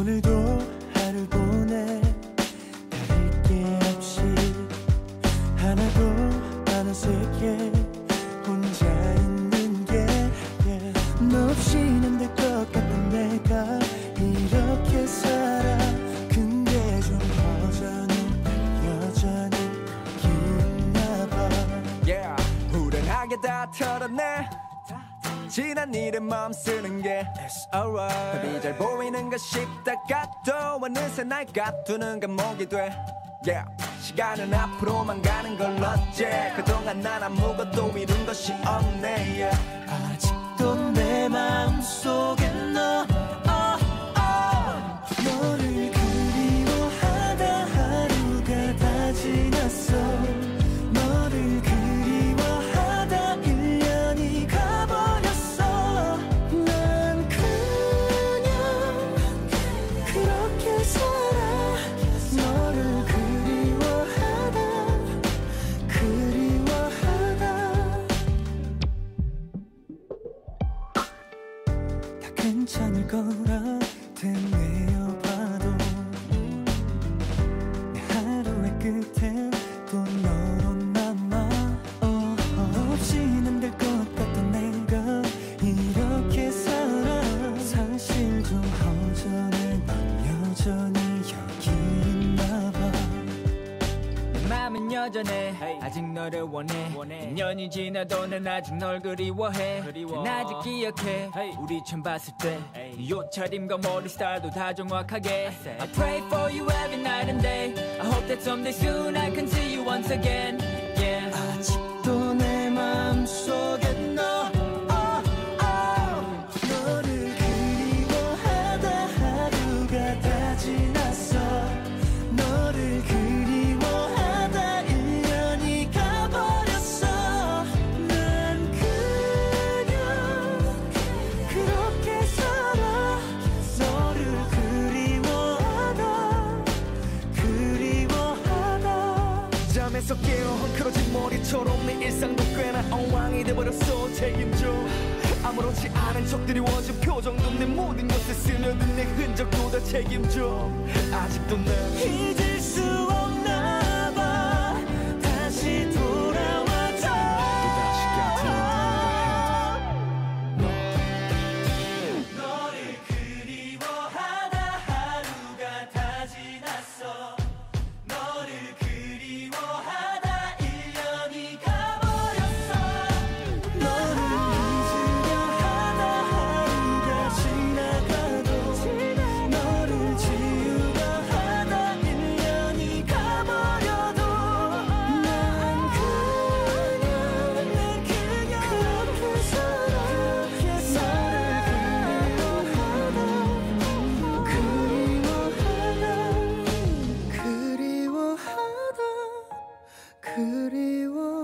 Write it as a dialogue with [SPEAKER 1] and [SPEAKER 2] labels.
[SPEAKER 1] 오늘도 하루 보내 다를 게 없이 하나도 안 어색해 혼자 있는 게. 너 없이는 안 될 것 같은 내가 이렇게 살아. 근데 좀 허전해 여전히 기있나 봐.
[SPEAKER 2] Yeah 후련하게 다 털어내 지난 일에 마음 쓰는 게 It's alright 답이 잘 보이는 것 싶다가 또 어느새 날 가두는 감옥이 돼. Yeah. 시간은 앞으로만 가는 걸 어째. 그동안 난 아무것도 이룬 것이 없네. Yeah.
[SPEAKER 1] 괜찮을 거라 내
[SPEAKER 3] 맘은 여전해 아직 너를 원해 2년이 지나도 난 아직 널 그리워해 난 아직 기억해 우리 처음 봤을 때네 옷차림과 머리 스타일도 다 정확하게 I pray for you every night and day I hope that someday soon I can see you once again
[SPEAKER 2] 잠에서 깨어 헝클어진 머리처럼 내 일상도 꽤나 엉망이 돼버렸어. 책임져 아무렇지 않은 척 드리워진 표정도 내 모든 것에 스며든 내 흔적도 다 책임져. 아직도 난
[SPEAKER 1] 잊을 수 给我